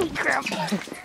Holy crap.